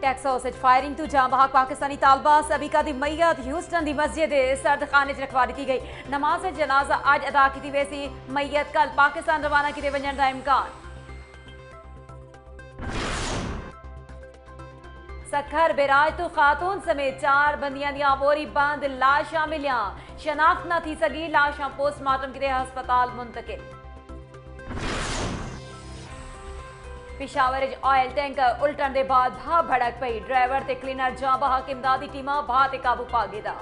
Texas وچ firing تو جاں بحق پاکستانی طالبہ سبھی دی میت ہیوسٹن دی مسجد سرد خانے چ رکھوا دیتی گئی نماز جنازہ آج ادا کی ویسی میت کل پاکستان روانہ کی ونجن دا امکان سکھر بیراج تو خاتون سمیت چار بندیاں دیاں بوری بند لاشاں ملیاں شناخت نہ تھی سگی لاشاں پوسٹ مارٹم کے ہسپتال منتقل ਪਿਸ਼ਾਵਰ ਵਿੱਚ ਆਇਲ ਟੈਂਕਰ ਉਲਟਣ ਦੇ ਬਾਅਦ ਭਾ ਭੜਕ ਪਈ ਡਰਾਈਵਰ ਤੇ ਕਲੀਨਰ ਜਾਂ ਬਹਾ ਕੇ ਇਮਦਾਦੀ ਟੀਮਾਂ ਬਾਹ ਤੇ ਕਾਬੂ ਪਾ ਗਈ ਦਾ